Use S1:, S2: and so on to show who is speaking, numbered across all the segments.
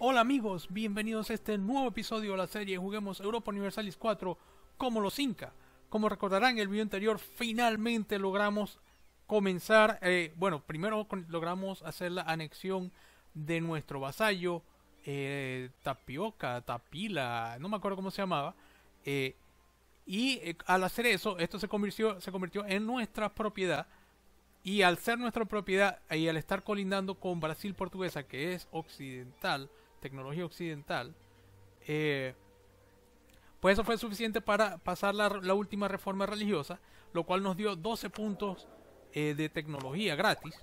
S1: Hola amigos, bienvenidos a este nuevo episodio de la serie Juguemos Europa Universalis 4 como los Inca. Como recordarán en el video anterior, finalmente logramos comenzar, eh, bueno, primero logramos hacer la anexión de nuestro vasallo eh, Tapioca, Tapila, no me acuerdo cómo se llamaba. Eh, y al hacer eso, esto se convirtió, se convirtió en nuestra propiedad. Y al ser nuestra propiedad y al estar colindando con Brasil Portuguesa, que es occidental, tecnología occidental, eh, pues eso fue suficiente para pasar la, última reforma religiosa, lo cual nos dio 12 puntos eh, de tecnología gratis.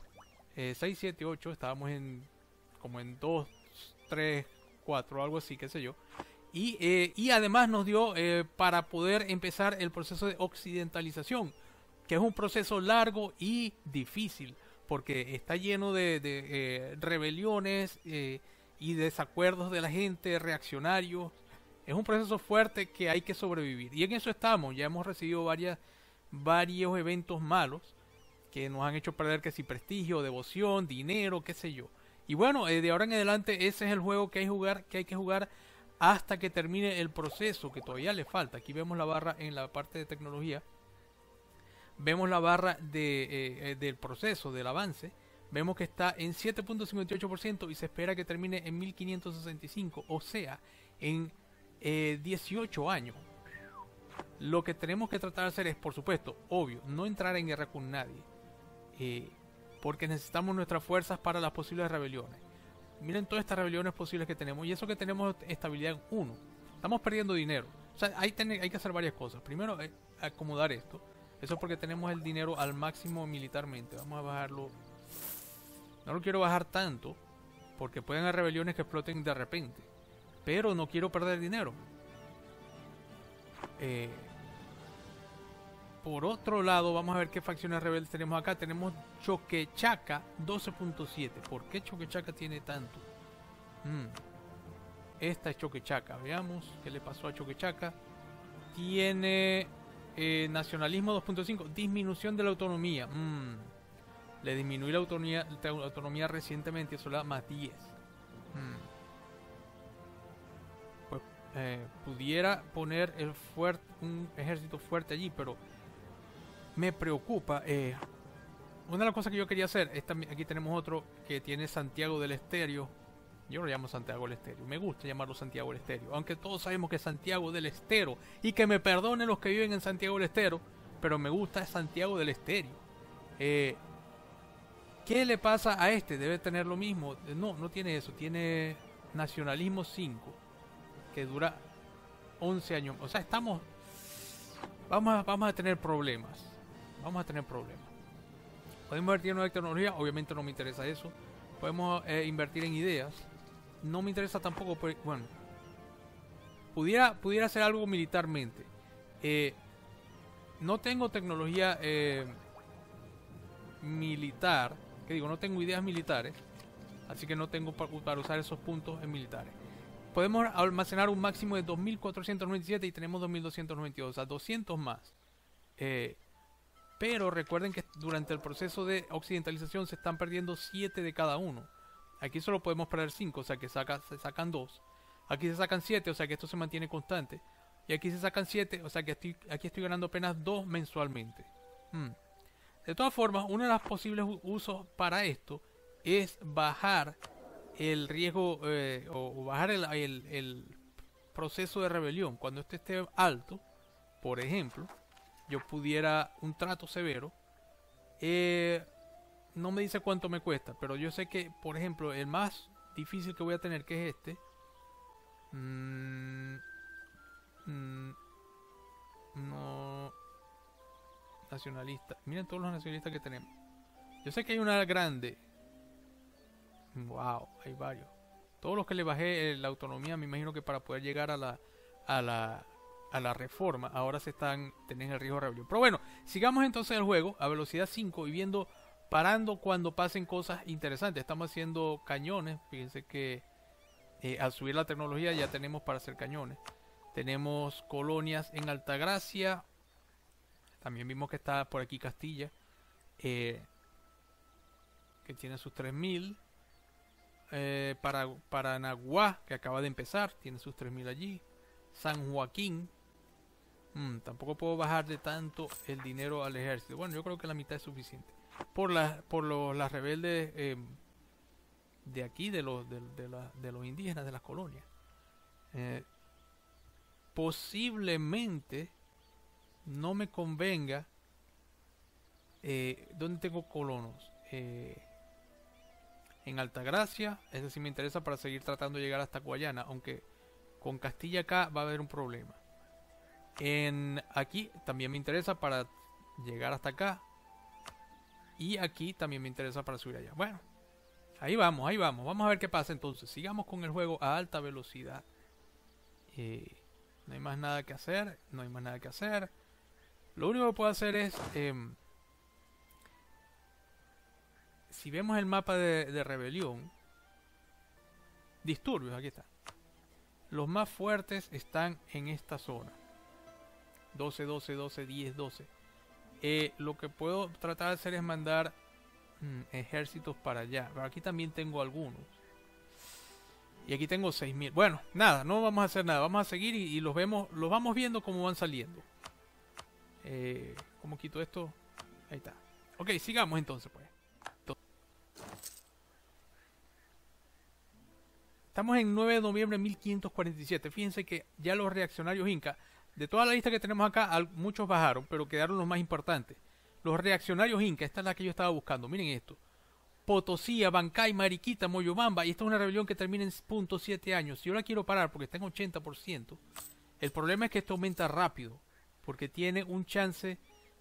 S1: 6, 7, 8, estábamos en como en 2, 3, 4, algo así, qué sé yo. Y, eh, y además nos dio para poder empezar el proceso de occidentalización, que es un proceso largo y difícil, porque está lleno de, de rebeliones, y desacuerdos de la gente, reaccionarios. Es un proceso fuerte que hay que sobrevivir. Y en eso estamos. Ya hemos recibido varias, varios eventos malos que nos han hecho perder que si prestigio, devoción, dinero, qué sé yo. Y bueno, eh, de ahora en adelante ese es el juego que hay, jugar, que hay que jugar hasta que termine el proceso, que todavía le falta. Aquí vemos la barra en la parte de tecnología. Vemos la barra de, eh, eh, del proceso, del avance vemos que está en 7.58% y se espera que termine en 1565, o sea, en 18 eh, años. Lo que tenemos que tratar de hacer es, por supuesto, obvio, no entrar en guerra con nadie, eh, porque necesitamos nuestras fuerzas para las posibles rebeliones. Miren todas estas rebeliones posibles que tenemos, y eso que tenemos estabilidad en 1. Estamos perdiendo dinero. O sea, hay, hay que hacer varias cosas. Primero, eh, acomodar esto. Eso es porque tenemos el dinero al máximo militarmente. Vamos a bajarlo no lo quiero bajar tanto, porque pueden haber rebeliones que exploten de repente. Pero no quiero perder dinero. Eh, por otro lado, vamos a ver qué facciones rebeldes tenemos acá. Tenemos Choquechaca 12.7. ¿Por qué Choquechaca tiene tanto? Hmm. Esta es Choquechaca. Veamos qué le pasó a Choquechaca. Tiene eh, nacionalismo 2.5. Disminución de la autonomía. Hmm le disminuí la autonomía, autonomía recientemente, da más 10. Hmm. Pues eh, pudiera poner el fuerte, un ejército fuerte allí, pero me preocupa. Eh, una de las cosas que yo quería hacer, aquí tenemos otro que tiene Santiago del Estero. Yo lo llamo Santiago del Estero. Me gusta llamarlo Santiago del Estero. Aunque todos sabemos que es Santiago del Estero. Y que me perdonen los que viven en Santiago del Estero. Pero me gusta Santiago del Estero. Eh, ¿Qué le pasa a este? Debe tener lo mismo. No, no tiene eso. Tiene Nacionalismo 5, que dura 11 años. O sea, estamos... Vamos a, vamos a tener problemas. Vamos a tener problemas. Podemos invertir en nueva tecnología. Obviamente no me interesa eso. Podemos eh, invertir en ideas. No me interesa tampoco... Pues, bueno. Pudiera, pudiera hacer algo militarmente. Eh, no tengo tecnología eh, militar que digo, no tengo ideas militares, así que no tengo para, usar esos puntos en militares. Podemos almacenar un máximo de 2497 y tenemos 2292, o sea, 200 más. Eh, pero recuerden que durante el proceso de occidentalización se están perdiendo 7 de cada uno. Aquí solo podemos perder 5, o sea que saca, se sacan 2. Aquí se sacan 7, o sea que esto se mantiene constante. Y aquí se sacan 7, o sea que aquí estoy ganando apenas 2 mensualmente. Hmm. De todas formas, uno de los posibles usos para esto es bajar el riesgo eh, o, bajar el, proceso de rebelión. Cuando este esté alto, por ejemplo, yo pudiera un trato severo. Eh, no me dice cuánto me cuesta, pero yo sé que, por ejemplo, el más difícil que voy a tener, que es este, mm, mm, no nacionalistas. Miren todos los nacionalistas que tenemos. Yo sé que hay una grande. Wow, hay varios. Todos los que le bajé eh, la autonomía, me imagino que para poder llegar a la, a la, a la reforma, ahora se están teniendo el riesgo de rebelión. Pero bueno, sigamos entonces el juego a velocidad 5 y viendo, parando cuando pasen cosas interesantes. Estamos haciendo cañones. Fíjense que eh, al subir la tecnología ya tenemos para hacer cañones. Tenemos colonias en Altagracia, también vimos que está por aquí Castilla, eh, que tiene sus 3000. Eh, para, Paranaguá, que acaba de empezar, tiene sus 3.000 allí. San Joaquín. Mm, tampoco puedo bajarle tanto el dinero al ejército. Bueno, yo creo que la mitad es suficiente. Por, la, por los, las rebeldes em, de aquí, de los, de, de, los indígenas de las colonias. Eh, posiblemente no me convenga. Eh, ¿Dónde tengo colonos? Eh, en Altagracia, ese sí me interesa para seguir tratando de llegar hasta Guayana, aunque con Castilla acá va a haber un problema. En aquí también me interesa para llegar hasta acá. Y aquí también me interesa para subir allá. Bueno, ahí vamos, ahí vamos. Vamos a ver qué pasa entonces. Sigamos con el juego a alta velocidad. Eh, no hay más nada que hacer. No hay más nada que hacer. Lo único que puedo hacer es... Em, si vemos el mapa de, rebelión, disturbios, aquí está. Los más fuertes están en esta zona. 12, 12, 12, 10, 12. lo que puedo tratar de hacer es mandar mm, ejércitos para allá. Pero aquí también tengo algunos. Y aquí tengo 6000. Bueno, nada, no vamos a hacer nada. Vamos a seguir y, los vemos, los vamos viendo cómo van saliendo. Eh, ¿Cómo quito esto? Ahí está. Ok, sigamos entonces pues. Estamos en 9 de noviembre de 1547. Fíjense que ya los reaccionarios incas, de toda la lista que tenemos acá, muchos bajaron, pero quedaron los más importantes. Los reaccionarios incas, esta es la que yo estaba buscando. Miren esto. Potosí, Bancay, Mariquita, Moyobamba, y esta es una rebelión que termina en .7 años. Si yo la quiero parar porque está en 80%, el problema es que esto aumenta rápido, porque tiene un chance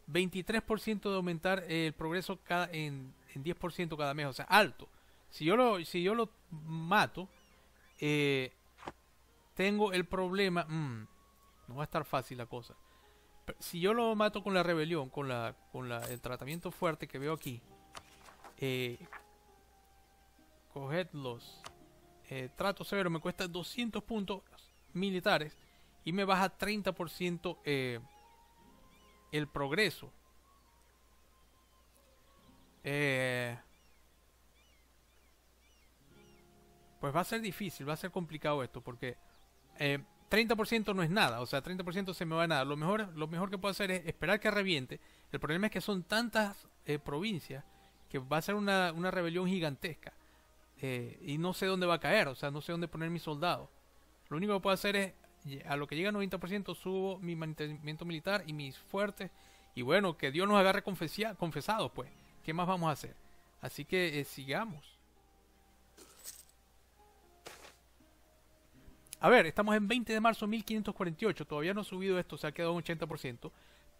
S1: 23% de aumentar el progreso cada, en, en 10% cada mes, o sea, alto. Si yo lo, si yo lo mato, eh, tengo el problema, mm, no va a estar fácil la cosa. si yo lo mato con la rebelión, con la, con la, el tratamiento fuerte que veo aquí, eh, cogedlos, eh, trato severo, me cuesta 200 puntos militares y me baja 30% eh, el progreso. Eh, pues va a ser difícil, va a ser complicado esto, porque 30% eh, no es nada, o sea, 30% se me va a nada. Lo mejor, lo mejor que puedo hacer es esperar que reviente. El problema es que son tantas eh, provincias que va a ser una, una rebelión gigantesca. Eh, y no sé dónde va a caer, o sea, no sé dónde poner mis soldados. Lo único que puedo hacer es, a lo que llega al 90%, subo mi mantenimiento militar y mis fuertes. Y bueno, que Dios nos agarre confesados, pues. ¿Qué más vamos a hacer? Así que sigamos. A ver, estamos en 20 de marzo de 1548, todavía no ha subido esto, se ha quedado un 80%.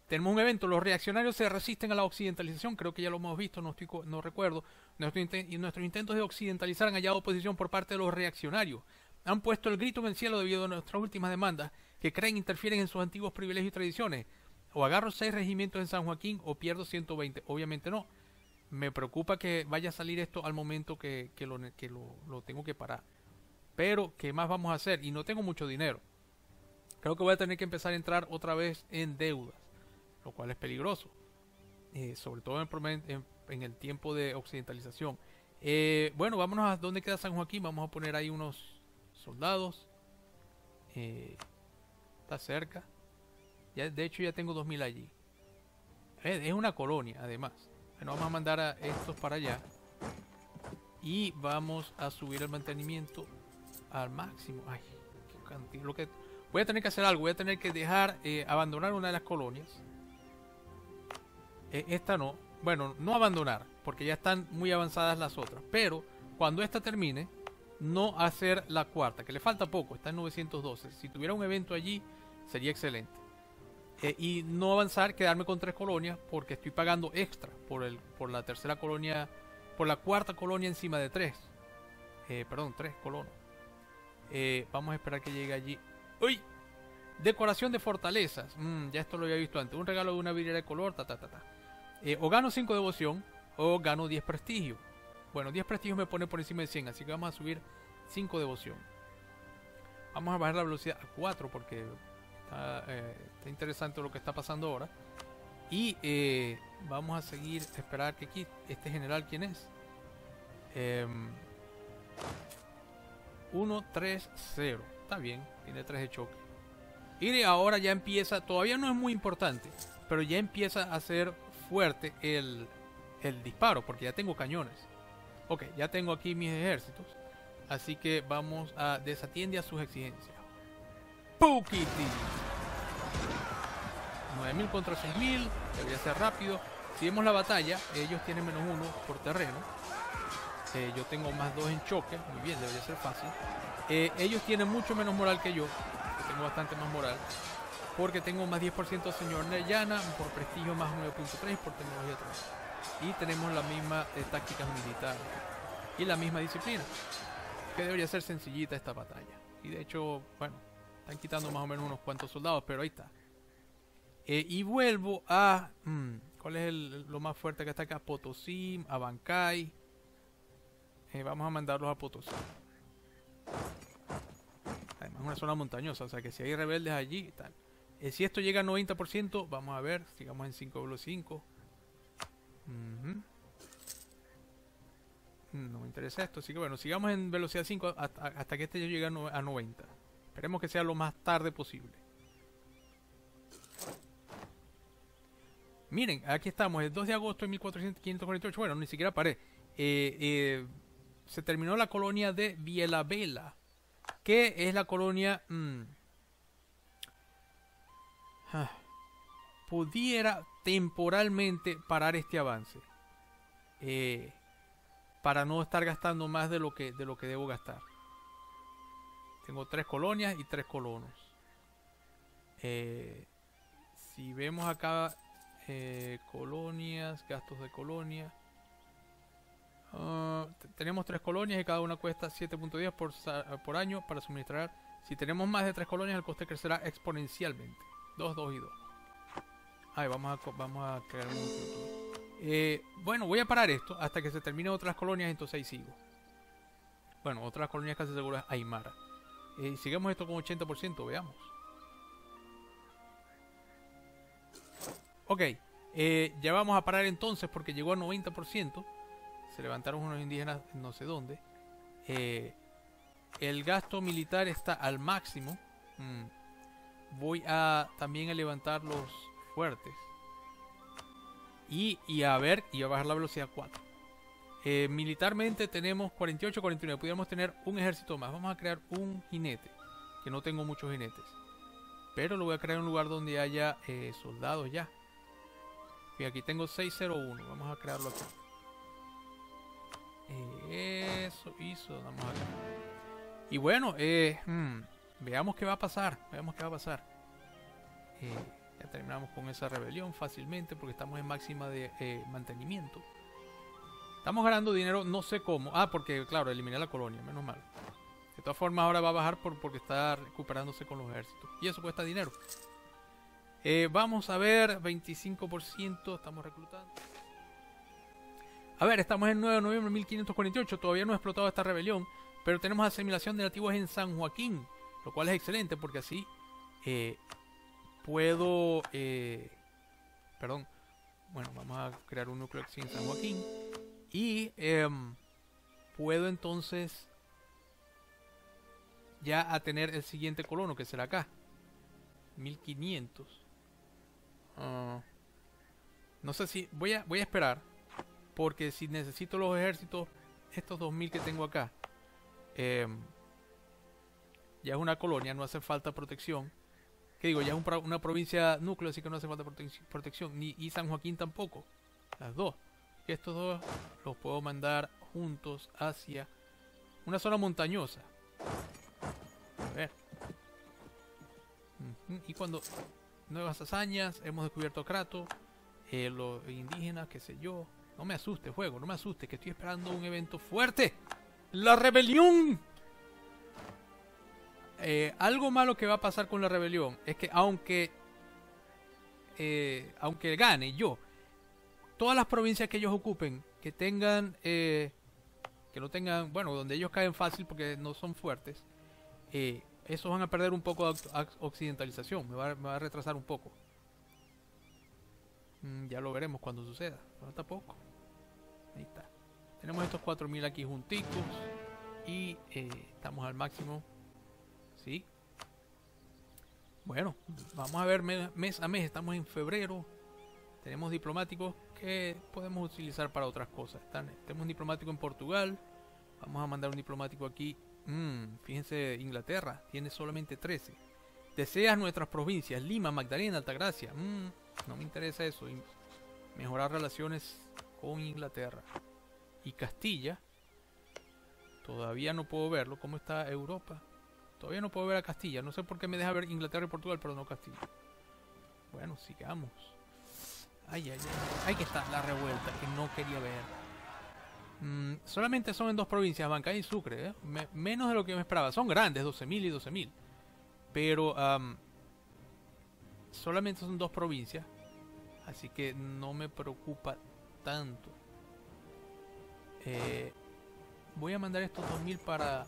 S1: Tenemos un evento, los reaccionarios se resisten a la occidentalización, creo que ya lo hemos visto, no, estoy, no recuerdo. y nuestros intentos de occidentalizar han hallado oposición por parte de los reaccionarios. Han puesto el grito en el cielo debido a nuestras últimas demandas, que creen interfieren en sus antiguos privilegios y tradiciones. O agarro seis regimientos en San Joaquín o pierdo 120. Obviamente no. Me preocupa que vaya a salir esto al momento que, lo, que lo tengo que parar. Pero, ¿qué más vamos a hacer? Y no tengo mucho dinero. Creo que voy a tener que empezar a entrar otra vez en deudas, lo cual es peligroso. Eh, sobre todo en, el tiempo de occidentalización. Eh, bueno, vámonos a dónde queda San Joaquín. Vamos a poner ahí unos soldados. Eh, está cerca. Ya, de hecho, ya tengo 2000 allí. es una colonia, además. Bueno, vamos a mandar a estos para allá. Y vamos a subir el mantenimiento al máximo. Ay, qué Lo que, voy a tener que hacer algo. Voy a tener que dejar eh, abandonar una de las colonias. Eh, esta no. Bueno, no abandonar, porque ya están muy avanzadas las otras. Pero cuando esta termine, no hacer la cuarta, que le falta poco. Está en 912. Si tuviera un evento allí, sería excelente. Eh, y no avanzar, quedarme con tres colonias, porque estoy pagando extra por, el, por la tercera colonia, por la cuarta colonia encima de tres. perdón, tres colonos. Eh, vamos a esperar que llegue allí. ¡Uy! Decoración de fortalezas. Mm, ya esto lo había visto antes. Un regalo de una vidriera de color. Ta, ta, ta, ta. Eh, o gano 5 devoción o gano 10 prestigio. Bueno, 10 prestigios me pone por encima de 100. Así que vamos a subir 5 devoción. Vamos a bajar la velocidad a 4 porque eh, está, interesante lo que está pasando ahora. Y vamos a seguir, esperar que aquí, este general, ¿quién es? Eh, 1, 3, 0. Está bien, tiene 3 de choque. Y ahora ya empieza, todavía no es muy importante, pero ya empieza a ser fuerte el, el disparo, porque ya tengo cañones. Ok, ya tengo aquí mis ejércitos. Así que vamos a desatiende a sus exigencias. Pukiti. 9000 contra 6000. Debería ser rápido. Si vemos la batalla, ellos tienen menos uno por terreno. Eh, yo tengo más dos en choque. Muy bien, debería ser fácil. Eh, ellos tienen mucho menos moral que yo. Tengo bastante más moral. Porque tengo más 10% señor Neyana, por prestigio más 9.3 y por tecnología 3. Y tenemos la misma eh, tácticas militares. Y la misma disciplina. Que debería ser sencillita esta batalla. Y de hecho, bueno, están quitando más o menos unos cuantos soldados, pero ahí está. Eh, y vuelvo a... Mm, ¿Cuál es lo más fuerte que está acá? Potosí, Abancay. Eh, vamos a mandarlos a Potosí. Además es una zona montañosa, o sea que si hay rebeldes allí, tal. Eh, si esto llega a 90%, vamos a ver, sigamos en 5,5. No me interesa esto, así que bueno, sigamos en velocidad 5 hasta, que este llegue a 90. Esperemos que sea lo más tarde posible. Miren, aquí estamos, el 2 de agosto de 1448. Bueno, ni siquiera paré. Eh, eh, se terminó la colonia de Vielabela, que es la colonia... Mm, ah, pudiera temporalmente parar este avance. Eh, para no estar gastando más de lo que, de lo que debo gastar. Tengo tres colonias y tres colonos. si vemos acá eh, colonias, gastos de colonia. Ah, tenemos tres colonias y cada una cuesta 7.10 por, por año para suministrar. Si tenemos más de tres colonias, el coste crecerá exponencialmente. 2, 2 y 2. A, vamos a crear un eh, bueno, voy a parar esto hasta que se terminen otras colonias, entonces ahí sigo. Bueno, otras colonias casi seguras Aymara. Eh, sigamos esto con 80%, veamos. Ok, eh, ya vamos a parar entonces porque llegó a 90%. Se levantaron unos indígenas no sé dónde. Eh, el gasto militar está al máximo. Mm. Voy a también a levantar los fuertes. Y, a ver, y a bajar la velocidad 4. Eh, militarmente tenemos 48, 49. Pudiéramos tener un ejército más. Vamos a crear un jinete. Que no tengo muchos jinetes. Pero lo voy a crear en un lugar donde haya soldados ya. Y aquí tengo 601. Vamos a crearlo aquí. Eh, eso hizo. Vamos a Y bueno, eh, hmm, veamos qué va a pasar. Veamos qué va a pasar. Eh, terminamos con esa rebelión fácilmente porque estamos en máxima de mantenimiento. Estamos ganando dinero, no sé cómo. Ah, porque claro, eliminé la colonia, menos mal. De todas formas ahora va a bajar por, porque está recuperándose con los ejércitos. Y eso cuesta dinero. Eh, vamos a ver, 25%, estamos reclutando. A ver, estamos en 9 de noviembre de 1548, todavía no ha explotado esta rebelión, pero tenemos asimilación de nativos en San Joaquín, lo cual es excelente porque así eh, puedo... Eh, perdón, bueno, vamos a crear un núcleo en San Joaquín y em, puedo entonces ya a tener el siguiente colono que será acá, 1500. Ah, no sé si... Voy a, voy a esperar. Porque si necesito los ejércitos, estos 2000 que tengo acá, em, ya es una colonia, no hace falta protección. Que digo, ya es una provincia núcleo, así que no hace falta protección. Ni y San Joaquín tampoco. Las dos. estos dos los puedo mandar juntos hacia una zona montañosa. A ver. Y cuando nuevas hazañas, hemos descubierto a Kratos, eh, los indígenas, qué sé yo. No me asuste, juego, no me asuste, que estoy esperando un evento fuerte. ¡La rebelión! Eh, algo malo que va a pasar con la rebelión es que aunque eh, aunque gane yo, todas las provincias que ellos ocupen, que tengan, que no tengan, bueno, donde ellos caen fácil porque no son fuertes, eh, esos van a perder un poco de occidentalización, me va, a retrasar un poco. Mm, ya lo veremos cuando suceda, falta poco. Ahí está. Tenemos estos 4000 aquí junticos. y eh, estamos al máximo. ¿Sí? Bueno, vamos a ver mes a mes. Estamos en febrero. Tenemos diplomáticos que podemos utilizar para otras cosas. tenemos un diplomático en Portugal. Vamos a mandar un diplomático aquí. Mm, fíjense, Inglaterra tiene solamente 13. Deseas nuestras provincias, Lima, Magdalena, Altagracia. Mm, no me interesa eso. Mejorar relaciones con Inglaterra. Y Castilla. Todavía no puedo verlo. ¿Cómo está Europa? Todavía no puedo ver a Castilla. No sé por qué me deja ver Inglaterra y Portugal, pero no Castilla. Bueno, sigamos. Ay, ay, ay. Ahí que está la revuelta que no quería ver. Mm, solamente son en dos provincias, Bancay y Sucre. ¿eh? menos de lo que me esperaba. Son grandes, 12.000 y 12.000. Pero solamente son dos provincias. Así que no me preocupa tanto. Eh, voy a mandar estos 2.000 para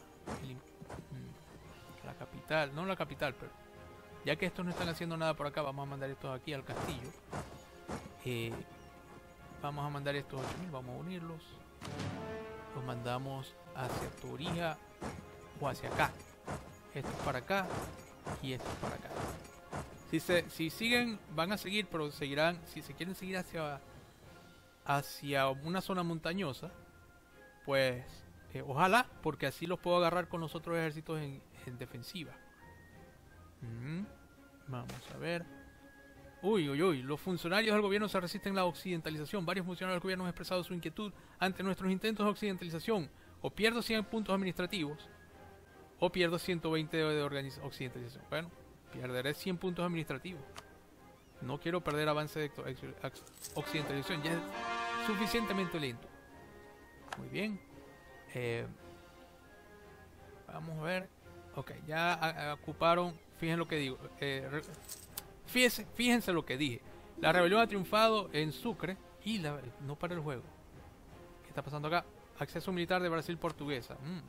S1: la capital. No la capital, pero ya que estos no están haciendo nada por acá, vamos a mandar estos aquí al castillo. Eh, vamos a mandar estos 8000, vamos a unirlos. Los mandamos hacia Torija o hacia acá. Estos para acá y estos para acá. Si, se, si siguen, van a seguir, pero seguirán, si se quieren seguir hacia, hacia una zona montañosa, pues eh, ojalá, porque así los puedo agarrar con los otros ejércitos en, defensiva. Vamos a ver. Uy, uy, uy, los funcionarios del gobierno se resisten a la occidentalización. Varios funcionarios del gobierno han expresado su inquietud ante nuestros intentos de occidentalización. O pierdo 100 puntos administrativos, o pierdo 120 de occidentalización. Bueno, perderé 100 puntos administrativos. No quiero perder avance de occidentalización, ya es suficientemente lento. Muy bien. Eh, vamos a ver. Ok, ya ocuparon. Fíjense lo que digo. Eh, Fíjense, lo que dije. La rebelión ha triunfado en Sucre y la, no para el juego. ¿Qué está pasando acá? Acceso militar de Brasil portuguesa. Mm.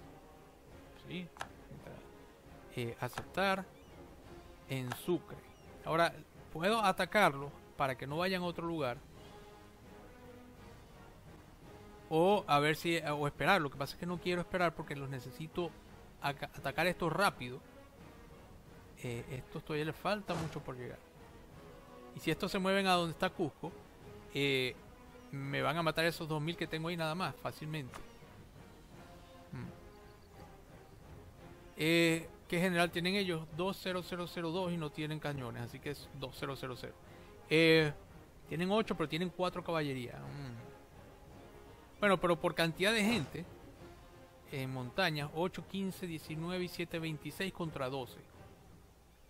S1: Sí. Eh, aceptar en Sucre. Ahora, puedo atacarlo para que no vayan a otro lugar. O a ver si. O esperar. Lo que pasa es que no quiero esperar porque los necesito atacar esto rápido. Eh, esto todavía le falta mucho por llegar. Y si estos se mueven a donde está Cusco, eh, me van a matar esos 2000 que tengo ahí nada más, fácilmente. Hmm. ¿Qué general tienen ellos? 20002 y no tienen cañones, así que es 2000. Eh, tienen 8, pero tienen 4 caballerías. Hmm. Bueno, pero por cantidad de gente en montañas, 8, 15, 19 y 7, 26 contra 12.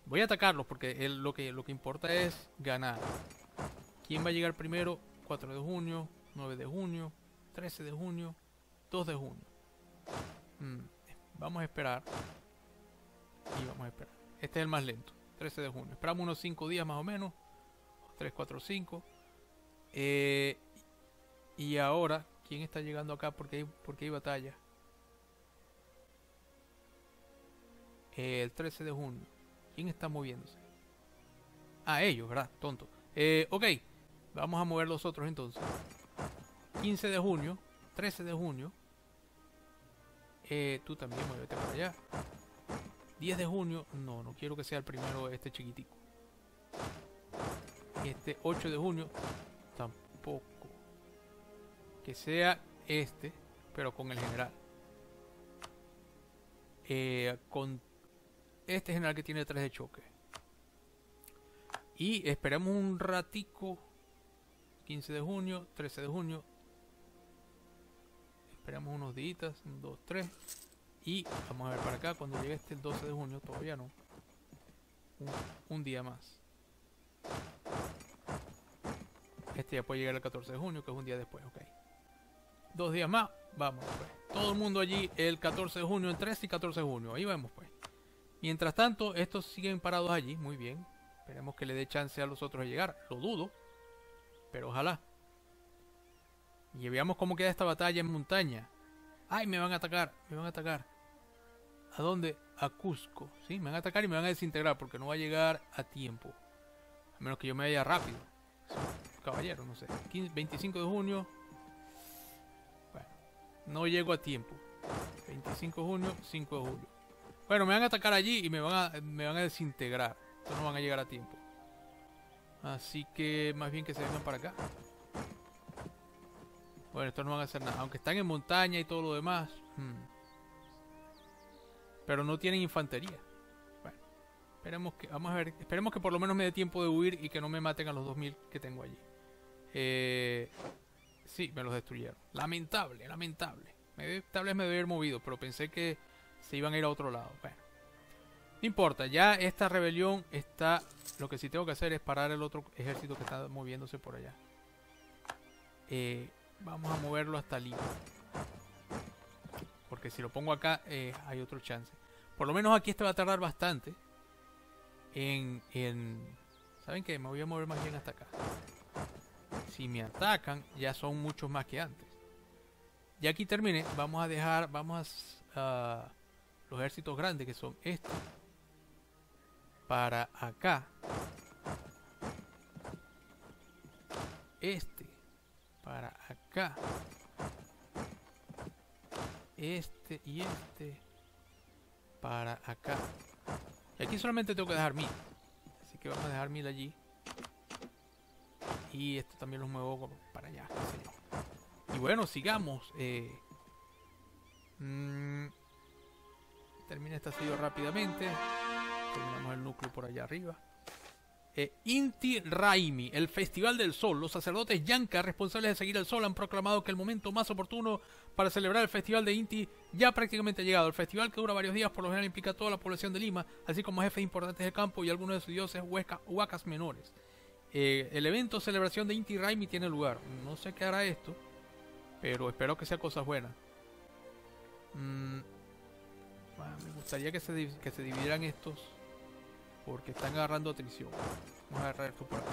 S1: Voy a atacarlos porque lo, que, lo que importa es ganar. ¿Quién va a llegar primero? 4 de junio, 9 de junio, 13 de junio, 2 de junio. Mm, vamos a esperar. Y vamos a esperar. Este es el más lento. 13 de junio. Esperamos unos 5 días más o menos. 3, 4, 5. y ahora, ¿quién está llegando acá? Porque hay, porque hay batalla. Eh, el 13 de junio. ¿Quién está moviéndose? Ah, ellos, ¿verdad? Tonto. Eh, ok, vamos a mover los otros entonces. 15 de junio, 13 de junio. Eh, tú también muévete para allá. 10 de junio, no, no quiero que sea el primero este chiquitico. Este 8 de junio, tampoco. Que sea este, pero con el general. Eh, con este general que tiene 3 de choque. Y esperemos un ratico. 15 de junio, 13 de junio. Esperamos unos días, 2, 3. Y vamos a ver para acá, cuando llegue este el 12 de junio, todavía no. Un, día más. Este ya puede llegar el 14 de junio, que es un día después, ok. Dos días más, vamos pues. Todo el mundo allí el 14 de junio, el 13 y 14 de junio. Ahí vemos pues. Mientras tanto, estos siguen parados allí, muy bien. Esperemos que le dé chance a los otros de llegar. Lo dudo, pero ojalá. Y veamos cómo queda esta batalla en montaña. ¡Ay, me van a atacar! Me van a atacar. ¿A dónde? A Cusco. Sí, me van a atacar y me van a desintegrar porque no va a llegar a tiempo. A menos que yo me vaya rápido. Caballero, no sé. 25 de junio. Bueno, no llego a tiempo. 25 de junio, 5 de julio. Bueno, me van a atacar allí y me van a, me van a desintegrar. Entonces no van a llegar a tiempo. Así que más bien que se vengan para acá. Bueno, estos no van a hacer nada. Aunque están en montaña y todo lo demás. Hmm. Pero no tienen infantería. Bueno, esperemos que, vamos a ver, esperemos que por lo menos me dé tiempo de huir y que no me maten a los 2000 que tengo allí. Eh, sí, me los destruyeron. Lamentable, lamentable. Me, tal vez me debe haber movido, pero pensé que se iban a ir a otro lado. Bueno, no importa, ya esta rebelión está... Lo que sí tengo que hacer es parar el otro ejército que está moviéndose por allá. Eh, vamos a moverlo hasta Lima. Porque si lo pongo acá, eh, hay otro chance. Por lo menos aquí este va a tardar bastante. En, en... ¿Saben qué? Me voy a mover más bien hasta acá. Si me atacan, ya son muchos más que antes. Y aquí termine. Vamos a dejar... Vamos a... los ejércitos grandes que son estos para acá. Este para acá. Este y este para acá. Y aquí solamente tengo que dejar mil. Así que vamos a dejar mil allí. Y esto también los muevo para allá. Y bueno, sigamos. Eh, mm, termina este asedio rápidamente. Terminamos el núcleo por allá arriba. Eh, Inti Raimi, el Festival del Sol. Los sacerdotes Yanka, responsables de seguir el sol, han proclamado que el momento más oportuno para celebrar el Festival de Inti ya prácticamente ha llegado. El festival, que dura varios días, por lo general implica a toda la población de Lima, así como jefes importantes de campo y algunos de sus dioses huacas menores. Eh, el evento celebración de Inti Raimi tiene lugar. No sé qué hará esto, pero espero que sea cosas buenas. Mm, me gustaría que se, que se dividieran estos porque están agarrando atrición. Vamos a agarrar esto por acá.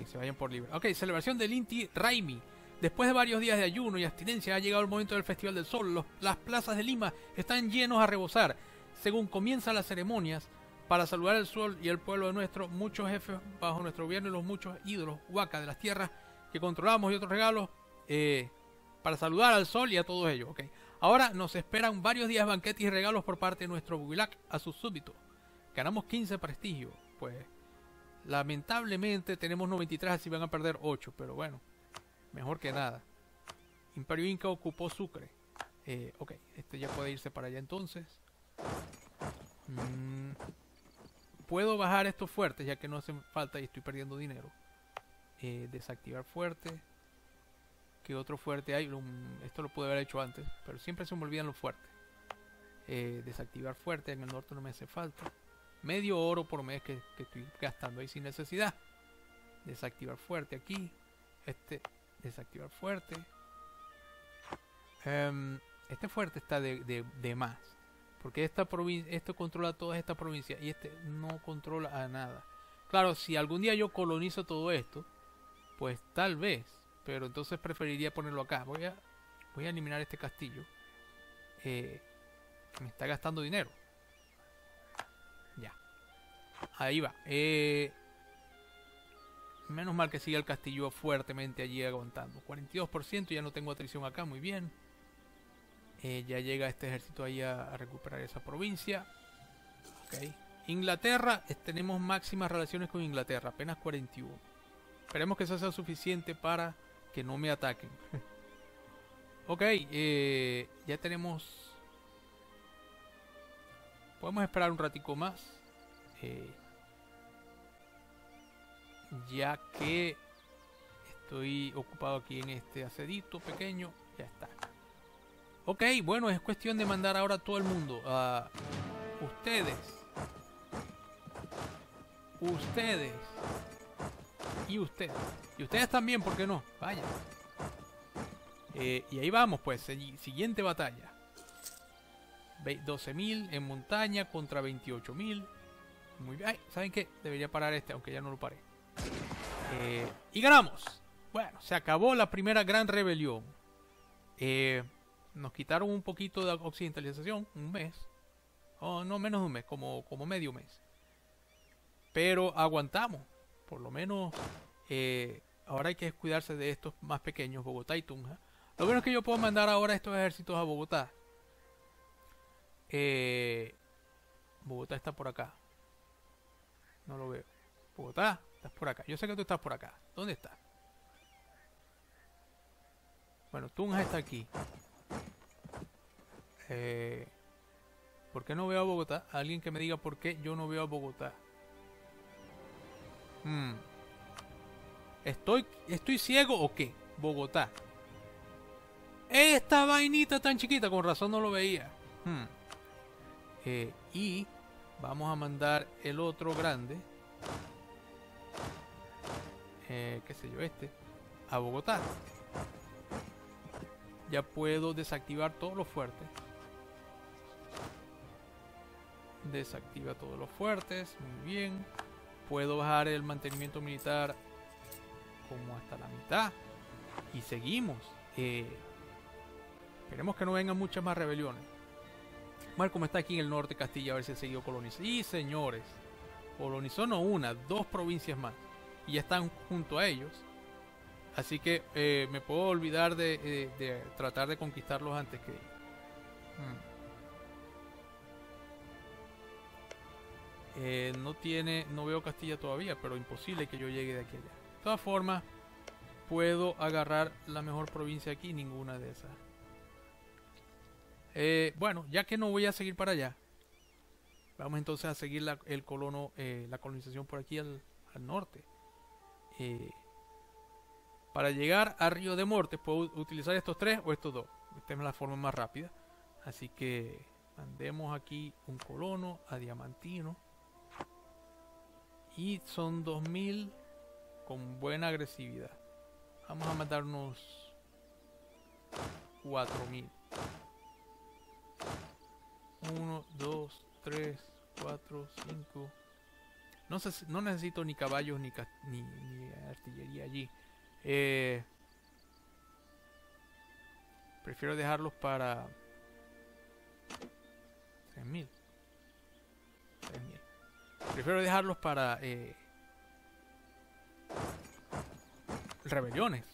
S1: Y se vayan por libre. Ok, celebración del Inti Raimi. Después de varios días de ayuno y abstinencia ha llegado el momento del Festival del Sol. las plazas de Lima están llenos a rebosar. Según comienzan las ceremonias, para saludar al sol y el pueblo de nuestro, muchos jefes bajo nuestro gobierno y los muchos ídolos, huacas de las tierras que controlamos y otros regalos, eh, para saludar al sol y a todos ellos. Okay. Ahora nos esperan varios días banquetes y regalos por parte de nuestro Bubilak a sus súbditos. Ganamos 15 prestigio. Pues lamentablemente tenemos 93, así van a perder 8. Pero bueno, mejor que nada. Imperio Inca ocupó Sucre. Eh, ok, este ya puede irse para allá entonces. Mm, puedo bajar estos fuertes ya que no hacen falta y estoy perdiendo dinero. Eh, desactivar fuerte. ¿Qué otro fuerte hay? esto lo pude haber hecho antes, pero siempre se me olvidan los fuertes. Eh, desactivar fuerte, en el norte no me hace falta medio oro por mes que, estoy gastando ahí sin necesidad. Desactivar fuerte aquí. Este, desactivar fuerte. Em, este fuerte está de, de, más. Porque esta provincia, esto controla toda esta provincia y este no controla a nada. Claro, si algún día yo colonizo todo esto, pues tal vez. Pero entonces preferiría ponerlo acá. Voy a, voy a eliminar este castillo. Eh, me está gastando dinero. Ahí va. Eh, menos mal que sigue el castillo fuertemente allí aguantando. 42%, ya no tengo atrición acá, muy bien. Eh, ya llega este ejército ahí a, recuperar esa provincia. Inglaterra, tenemos máximas relaciones con Inglaterra, apenas 41. Esperemos que eso sea suficiente para que no me ataquen. ok, eh, ya tenemos... Podemos esperar un ratico más. Eh, ya que estoy ocupado aquí en este asedito pequeño, ya está. Ok, bueno, es cuestión de mandar ahora a todo el mundo. A ustedes. Ustedes. Y ustedes. Y ustedes también, ¿por qué no? Vaya. Eh, y ahí vamos, pues. Siguiente batalla. 12.000 en montaña contra 28.000. Muy bien. ¿Saben qué? Debería parar este, aunque ya no lo paré. Eh, y ganamos. Bueno, se acabó la primera gran rebelión. Eh, nos quitaron un poquito de occidentalización, un mes. O no menos de un mes, como, como medio mes. Pero aguantamos. Por lo menos eh, ahora hay que cuidarse de estos más pequeños, Bogotá y Tunja. Lo bueno es que yo puedo mandar ahora estos ejércitos a Bogotá. Eh, Bogotá está por acá. No lo veo. Bogotá, estás por acá. Yo sé que tú estás por acá. ¿Dónde estás? Bueno, Tunja está aquí. Eh, ¿Por qué no veo a Bogotá? Alguien que me diga por qué yo no veo a Bogotá. Hmm. ¿Estoy, ¿Estoy ciego o qué? Bogotá. Esta vainita tan chiquita, con razón no lo veía. Hmm. Eh, y vamos a mandar el otro grande. Eh, qué sé yo, este. A Bogotá. Ya puedo desactivar todos los fuertes. Desactiva todos los fuertes. Muy bien. Puedo bajar el mantenimiento militar como hasta la mitad. Y seguimos. Eh, esperemos que no vengan muchas más rebeliones. Marco está aquí en el norte de Castilla a ver si seguido colonizando. Y señores, colonizó no una, dos provincias más. Y ya están junto a ellos. Así que eh, me puedo olvidar de, de, tratar de conquistarlos antes que... Hmm. Eh, no tiene, no veo Castilla todavía, pero imposible que yo llegue de aquí allá. De todas formas, puedo agarrar la mejor provincia aquí, ninguna de esas. Eh, bueno, ya que no voy a seguir para allá, vamos entonces a seguir la, el colono, eh, la colonización por aquí al, norte. para llegar a Río de Morte puedo utilizar estos tres o estos dos. Esta es la forma más rápida. Así que mandemos aquí un colono a Diamantino. Y son 2000 con buena agresividad. Vamos a matar unos 4000. 1, 2, 3, 4, 5. No, sé, no necesito ni caballos ni, ni, ni artillería allí. Eh, prefiero dejarlos para 3000. 3000. Prefiero dejarlos para eh, rebeliones.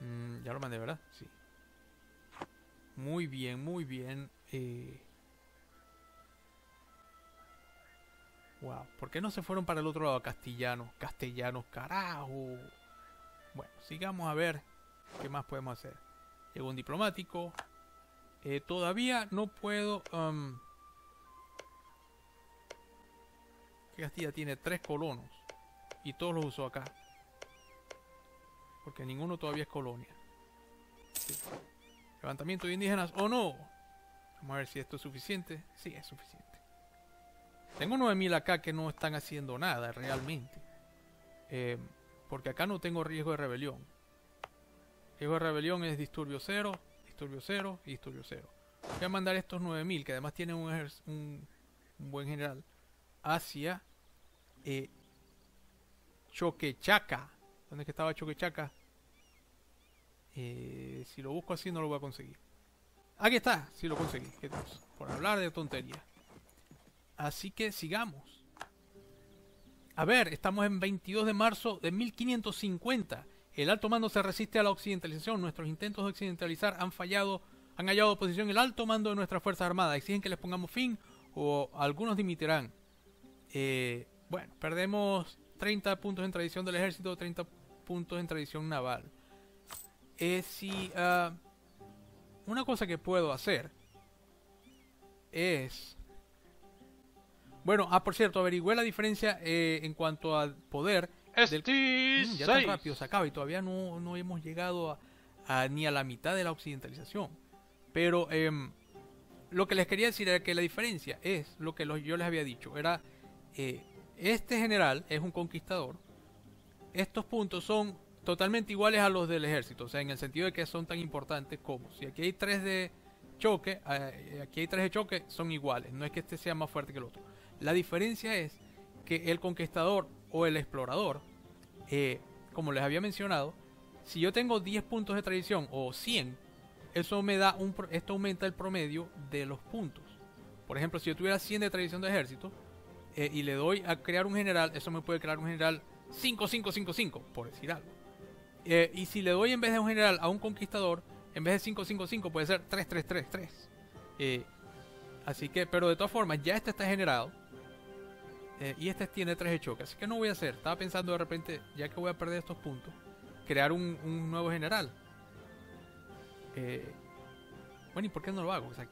S1: Mm, ya lo mandé, ¿verdad? Sí. Muy bien, muy bien. Eh... Wow, ¿por qué no se fueron para el otro lado castellanos? Castellanos, carajo. Bueno, sigamos a ver qué más podemos hacer. Llegó un diplomático. Eh, todavía no puedo... Um, Castilla tiene tres colonos y todos los usó acá. Porque ninguno todavía es colonia. Levantamiento de indígenas o no. Vamos a ver si esto es suficiente. Sí, es suficiente. Tengo 9000 acá que no están haciendo nada realmente. Eh, porque acá no tengo riesgo de rebelión. Riesgo de rebelión es disturbio 0, disturbio 0 y disturbio 0. Voy a mandar estos 9000 que además tienen un, un buen general hacia eh, Choquechaca. ¿Dónde es que estaba Choquechaca? Eh, si lo busco así no lo voy a conseguir. Aquí está, si lo conseguí. Por hablar de tontería. Así que sigamos. A ver, estamos en 22 de marzo de 1550. El alto mando se resiste a la occidentalización. Nuestros intentos de occidentalizar han fallado, han hallado oposición el alto mando de nuestras Fuerzas Armadas. Exigen que les pongamos fin o algunos dimitirán. Eh, bueno, perdemos 30 puntos en tradición del ejército, 30 puntos en tradición naval. Eh, si uh, una cosa que puedo hacer es bueno, ah, por cierto, averigüé la diferencia eh, en cuanto al poder.
S2: Del... Mm,
S1: ya tan rápido se acaba y todavía no, no hemos llegado a, ni a la mitad de la occidentalización. Pero em, lo que les quería decir era que la diferencia es lo que yo les había dicho. Era eh, este general es un conquistador. Estos puntos son totalmente iguales a los del ejército, o sea, en el sentido de que son tan importantes como si aquí hay tres de choque, eh, aquí hay tres de choque, son iguales, no es que este sea más fuerte que el otro. La diferencia es que el conquistador o el explorador, eh, como les había mencionado, si yo tengo 10 puntos de tradición o 100, eso me da un, esto aumenta el promedio de los puntos. Por ejemplo, si yo tuviera 100 de tradición de ejército, eh, y le doy a crear un general, eso me puede crear un general 5555, por decir algo. Eh, y si le doy en vez de un general a un conquistador, en vez de 555 puede ser 3333. Eh, así que, pero de todas formas, ya este está generado. Eh, y este tiene 3 de choque. Así que no voy a hacer. Estaba pensando de repente, ya que voy a perder estos puntos, crear un, un nuevo general. Eh, bueno, ¿y por qué no lo hago? O sea,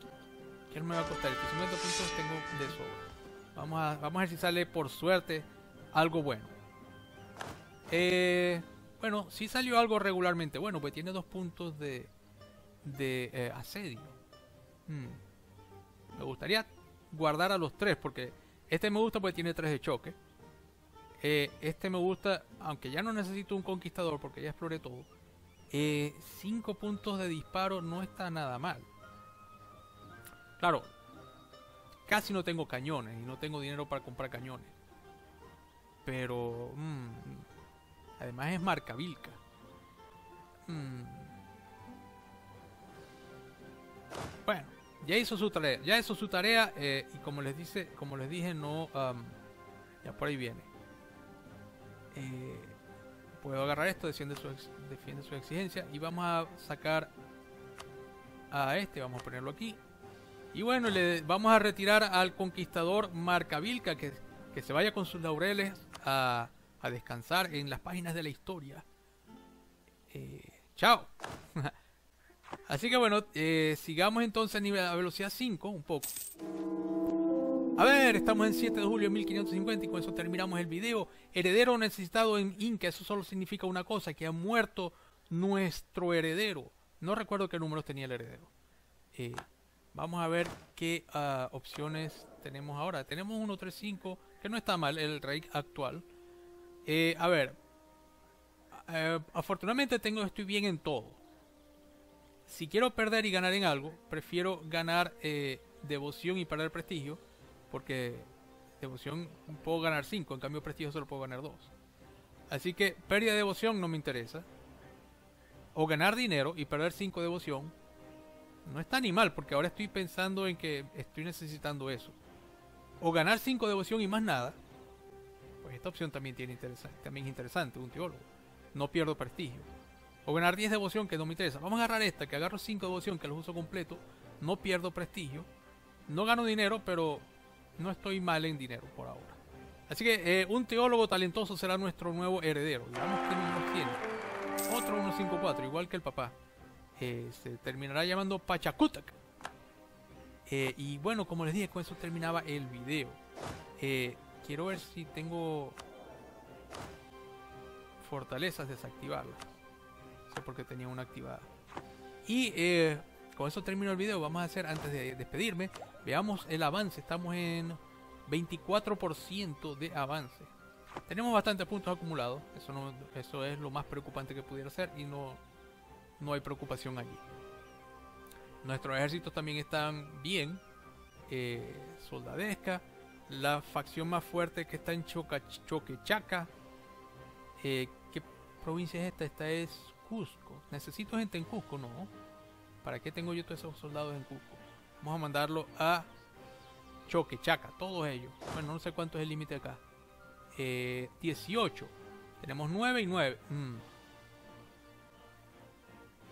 S1: ¿qué me va a costar? Estos 50 puntos tengo de sobra. Vamos a, vamos a ver si sale por suerte algo bueno. Eh, bueno, si salió algo regularmente. Bueno, pues tiene dos puntos de, de eh, asedio. Hmm. Me gustaría guardar a los tres porque este me gusta porque tiene tres de choque. Eh, este me gusta, aunque ya no necesito un conquistador porque ya exploré todo. 5 puntos de disparo no está nada mal. Claro, casi no tengo cañones y no tengo dinero para comprar cañones. Pero... Mm, además es marca Vilca. Mm. Bueno, ya hizo su tarea. Ya hizo su tarea eh, y como les dice, como les dije, no... ya por ahí viene. Eh, puedo agarrar esto, defiende su, defiende su exigencia y vamos a sacar a este, vamos a ponerlo aquí. Y bueno, le vamos a retirar al conquistador Marcavilca que, que se vaya con sus laureles a, a descansar en las páginas de la historia. Eh, chao. Así que bueno, eh, sigamos entonces a, nivel, a velocidad 5 un poco. A ver, estamos en 7 de julio de 1550 y con eso terminamos el video. Heredero necesitado en Inca, eso solo significa una cosa, que ha muerto nuestro heredero. No recuerdo qué números tenía el heredero. Eh, vamos a ver qué uh, opciones tenemos ahora. Tenemos 135, que no está mal, el rey actual. Eh, a ver, eh, afortunadamente tengo, estoy bien en todo. Si quiero perder y ganar en algo, prefiero ganar devoción y perder prestigio porque devoción puedo ganar 5, en cambio prestigio solo puedo ganar 2. Así que pérdida de devoción no me interesa. O ganar dinero y perder 5 de devoción no está ni mal, porque ahora estoy pensando en que estoy necesitando eso. O ganar 5 de devoción y más nada. Pues esta opción también, tiene también es interesante, un teólogo. No pierdo prestigio. O ganar 10 de devoción, que no me interesa. Vamos a agarrar esta, que agarro 5 de devoción, que los uso completo. No pierdo prestigio. No gano dinero, pero no estoy mal en dinero por ahora. Así que eh, un teólogo talentoso será nuestro nuevo heredero. Digamos que número tiene. Otro 154, igual que el papá. Eh, se terminará llamando Pachacutak. Eh, y bueno, como les dije, con eso terminaba el video. quiero ver si tengo fortalezas desactivadas. No sé por qué tenía una activada. Y con eso termino el video. Vamos a hacer, antes de despedirme, veamos el avance. Estamos en 24% de avance. Tenemos bastantes puntos acumulados. Eso, no, eso es lo más preocupante que pudiera ser. Y no, no hay preocupación allí. Nuestros ejércitos también están bien. Eh, soldadesca. La facción más fuerte que está en Choca, Choquechaca. Eh, ¿Qué provincia es esta? Esta es Cusco. Necesito gente en Cusco, ¿no? ¿Para qué tengo yo todos esos soldados en Cusco? Vamos a mandarlo a Choque, Chaca, todos ellos. Bueno, no sé cuánto es el límite acá. 18. Eh, Tenemos 9 y 9. Mm.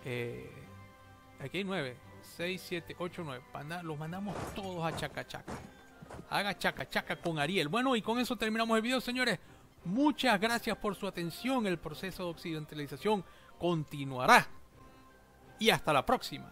S1: Eh, aquí hay 9. 6, 7, 8, 9. Los mandamos todos a Chaca, Chaca. Haga Chaca, Chaca con Ariel. Bueno, y con eso terminamos el video, señores. Muchas gracias por su atención. El proceso de occidentalización continuará y hasta la próxima.